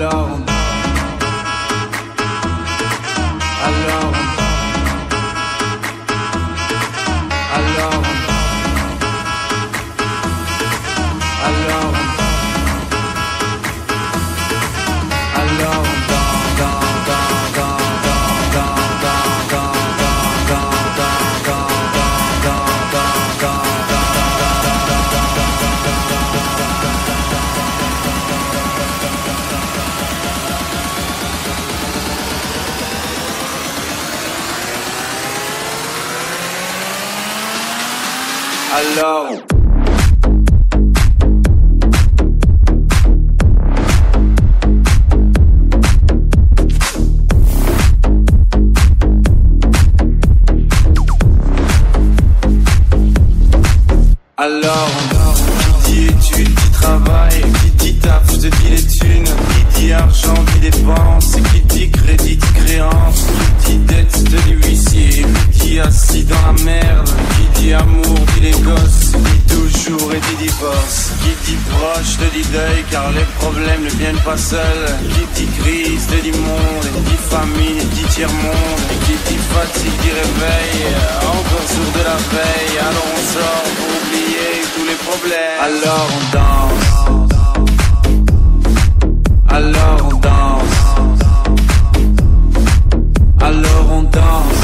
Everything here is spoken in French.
alone. Alors. Alors, qui dit études, qui travaille, qui dit taf, je te dis les thunes, qui dit argent, qui dépense, qui dit crédit, dit créance, qui dit dette, te dit huissier, qui dit assis dans la merde, dit amour, dit les gosses, dit toujours et dit divorce, qui dit proche, te dit deuil, car les problèmes ne viennent pas seuls, qui dit crise, te dit monde, qui dit famine, dit tiers-monde, et qui dit fatigue, dit réveil, encore sourd de la veille, alors on sort pour oublier tous les problèmes. Alors on danse. Alors on danse. Alors on danse.